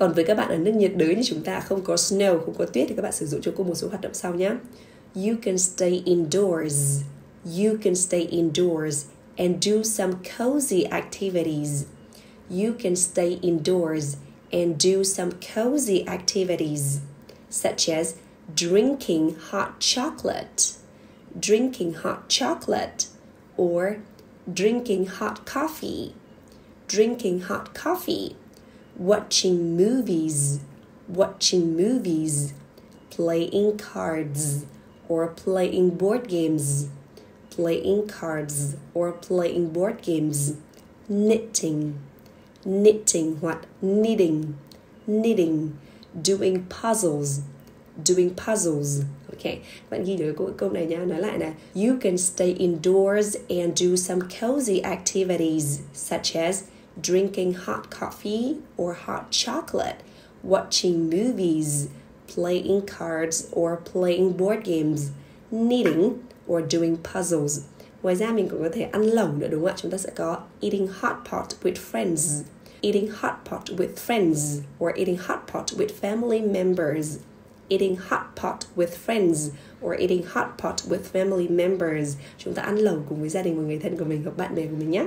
còn với các bạn ở nước nhiệt đới như chúng ta không có snow không có tuyết thì các bạn sử dụng cho cô một số hoạt động sau nhé you can stay indoors. You can stay indoors and do some cozy activities. You can stay indoors and do some cozy activities such as drinking hot chocolate. Drinking hot chocolate or drinking hot coffee. Drinking hot coffee watching movies, watching movies, playing cards or playing board games, playing cards or playing board games, knitting, knitting what? Knitting, knitting, doing puzzles, doing puzzles. Okay, bạn ghi nhớ câu, này nha, nói lại nè. You can stay indoors and do some cozy activities such as drinking hot coffee or hot chocolate, watching movies, playing cards or playing board games, knitting or doing puzzles. Ngoài ra mình cũng có thể ăn lẩu nữa đúng không ạ? Chúng ta sẽ có eating hot pot with friends, eating hot pot with friends or eating hot pot with family members. Eating hot pot with friends or eating hot pot with family members. Chúng ta ăn lẩu cùng với gia đình và người thân của mình hoặc bạn bè của mình nhé.